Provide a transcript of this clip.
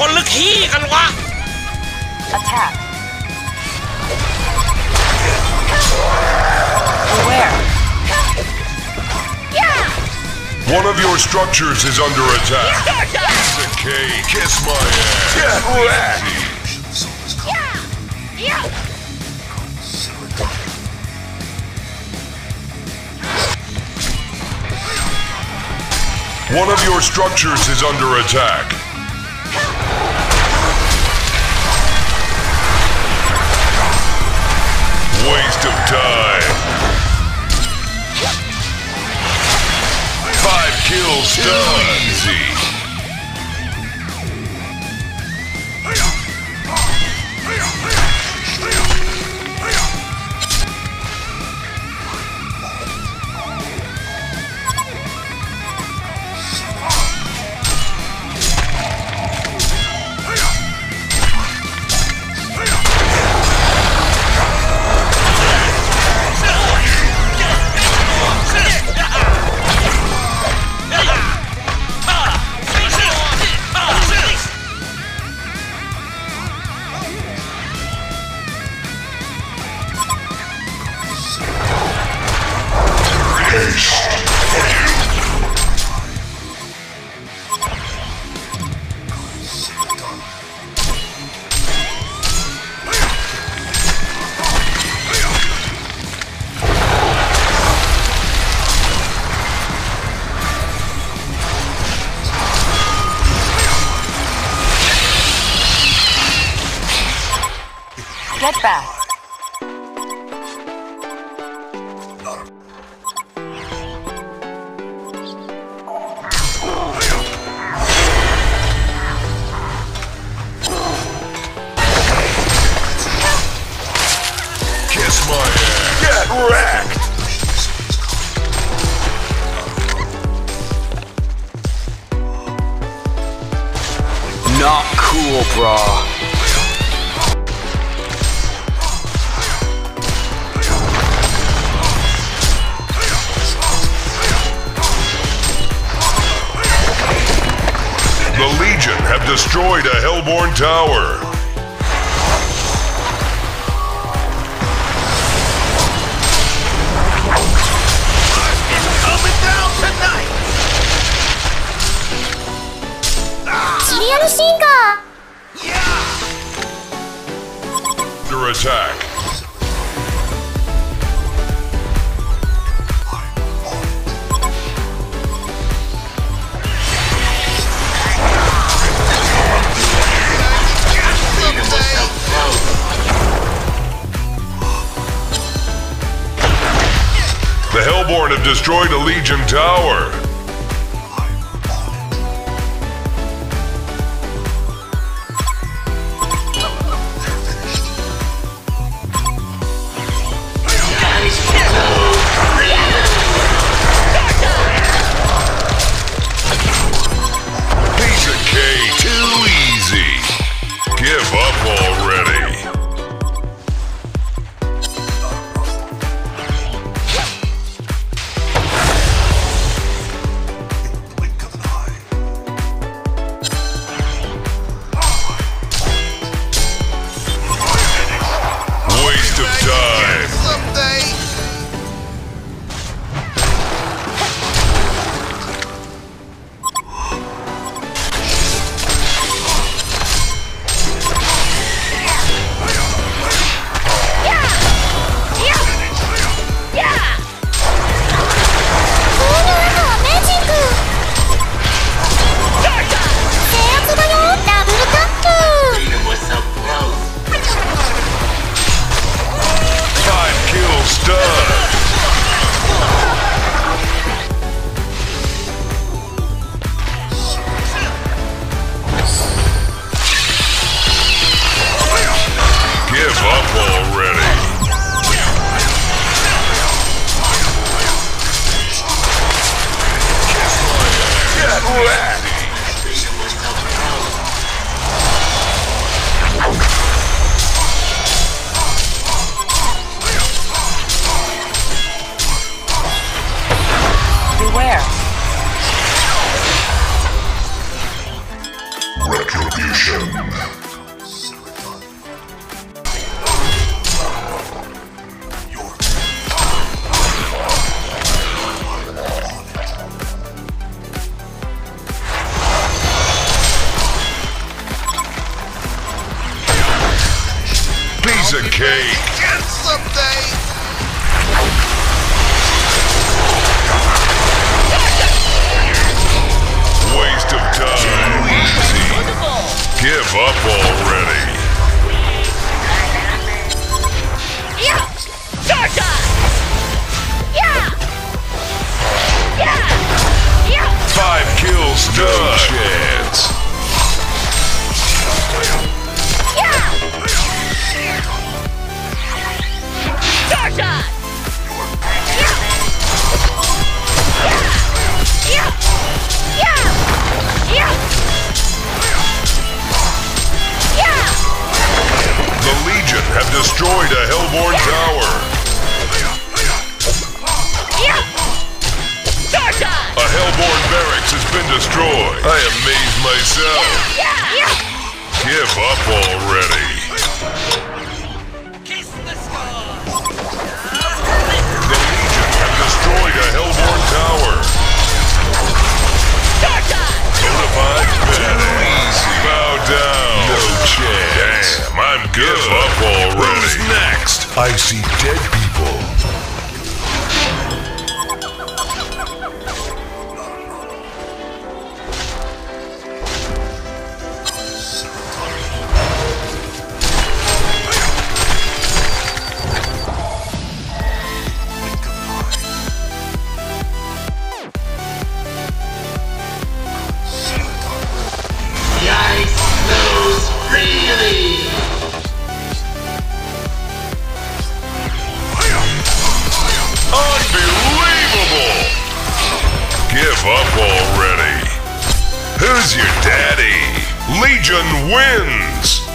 คนหรือขี้กันวะ Attack. Beware. One of your structures is under attack. Decay, kiss my ass. Get wrecked. One of your structures is under attack. Waste of time. Five kills done. Easy. Get back. Kiss my ass. Get wrecked. Not cool, brah. The Legion have destroyed a Hellbourne tower. Coming down destroyed a Legion tower. Japão. Piece of cake. Get someday. Waste of time. Easy. Give up already. A Hellbourne tower. A Hellbourne barracks has been destroyed. I amaze myself. Give up already. I see dead people. Give up already. Who's your daddy? Legion wins!